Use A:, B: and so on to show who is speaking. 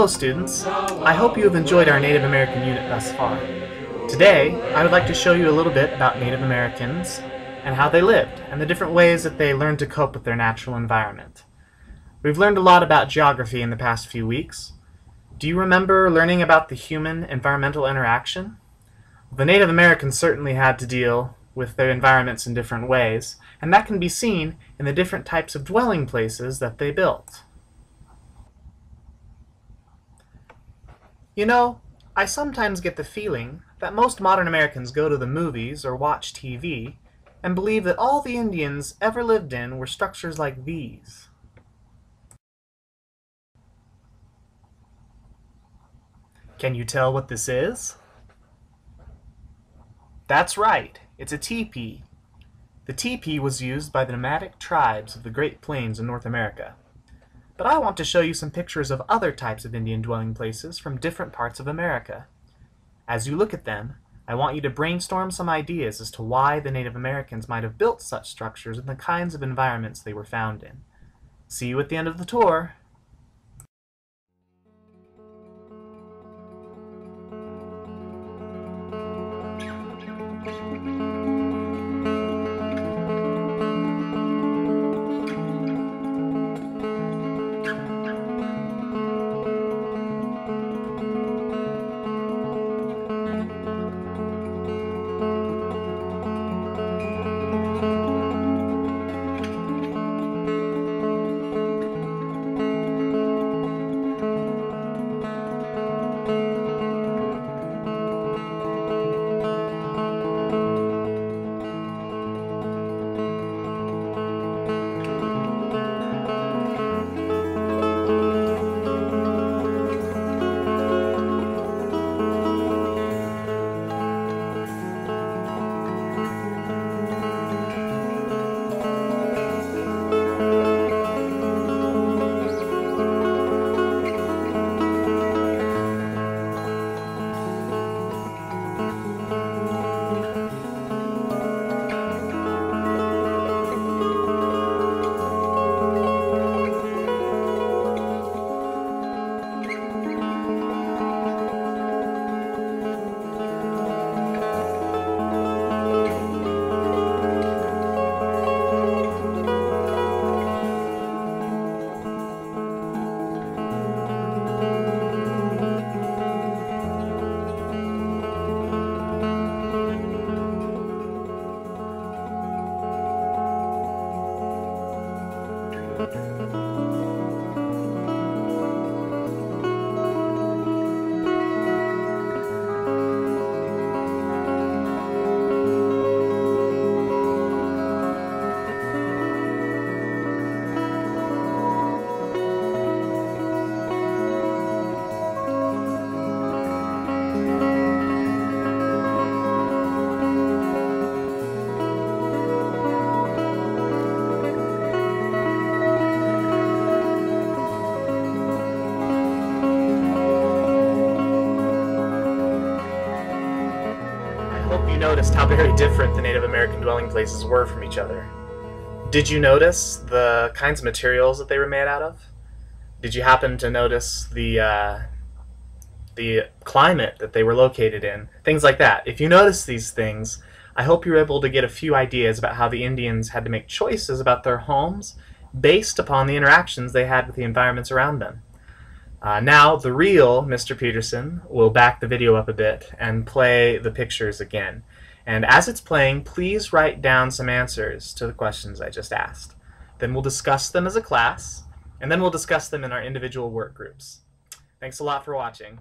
A: Hello students, I hope you have enjoyed our Native American unit thus far. Today, I would like to show you a little bit about Native Americans and how they lived, and the different ways that they learned to cope with their natural environment. We've learned a lot about geography in the past few weeks. Do you remember learning about the human-environmental interaction? The Native Americans certainly had to deal with their environments in different ways, and that can be seen in the different types of dwelling places that they built. You know, I sometimes get the feeling that most modern Americans go to the movies or watch TV and believe that all the Indians ever lived in were structures like these. Can you tell what this is? That's right, it's a teepee. The teepee was used by the nomadic tribes of the Great Plains in North America. But I want to show you some pictures of other types of Indian dwelling places from different parts of America. As you look at them, I want you to brainstorm some ideas as to why the Native Americans might have built such structures and the kinds of environments they were found in. See you at the end of the tour! Música hope you noticed how very different the Native American dwelling places were from each other. Did you notice the kinds of materials that they were made out of? Did you happen to notice the uh, the climate that they were located in? Things like that. If you notice these things, I hope you're able to get a few ideas about how the Indians had to make choices about their homes based upon the interactions they had with the environments around them. Uh, now, the real Mr. Peterson will back the video up a bit and play the pictures again. And as it's playing, please write down some answers to the questions I just asked. Then we'll discuss them as a class, and then we'll discuss them in our individual work groups. Thanks a lot for watching.